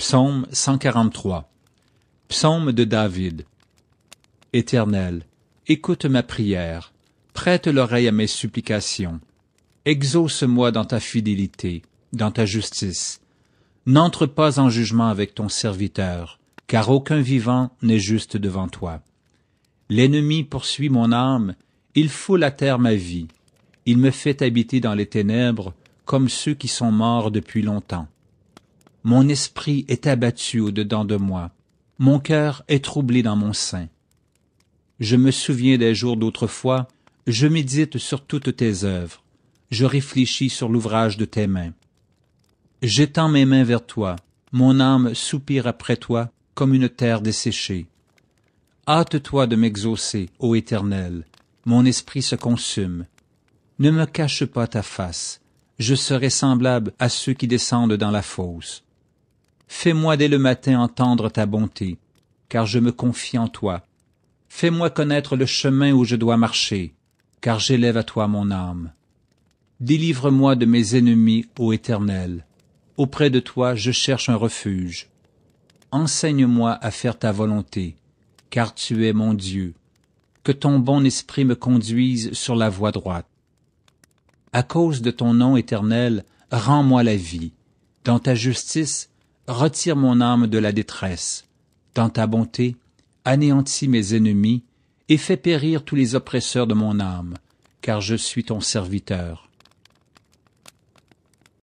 Psaume 143 Psaume de David Éternel, écoute ma prière, prête l'oreille à mes supplications. Exauce-moi dans ta fidélité, dans ta justice. N'entre pas en jugement avec ton serviteur, car aucun vivant n'est juste devant toi. L'ennemi poursuit mon âme, il foule à terre ma vie. Il me fait habiter dans les ténèbres, comme ceux qui sont morts depuis longtemps. Mon esprit est abattu au-dedans de moi, mon cœur est troublé dans mon sein. Je me souviens des jours d'autrefois, je médite sur toutes tes œuvres, je réfléchis sur l'ouvrage de tes mains. J'étends mes mains vers toi, mon âme soupire après toi comme une terre desséchée. Hâte-toi de m'exaucer, ô Éternel, mon esprit se consume. Ne me cache pas ta face, je serai semblable à ceux qui descendent dans la fosse. Fais-moi dès le matin entendre ta bonté, car je me confie en toi. Fais-moi connaître le chemin où je dois marcher, car j'élève à toi mon âme. Délivre-moi de mes ennemis, ô Éternel. Auprès de toi je cherche un refuge. Enseigne-moi à faire ta volonté, car tu es mon Dieu. Que ton bon esprit me conduise sur la voie droite. À cause de ton nom éternel, rends-moi la vie. Dans ta justice, retire mon âme de la détresse. Dans ta bonté, anéantis mes ennemis et fais périr tous les oppresseurs de mon âme, car je suis ton serviteur.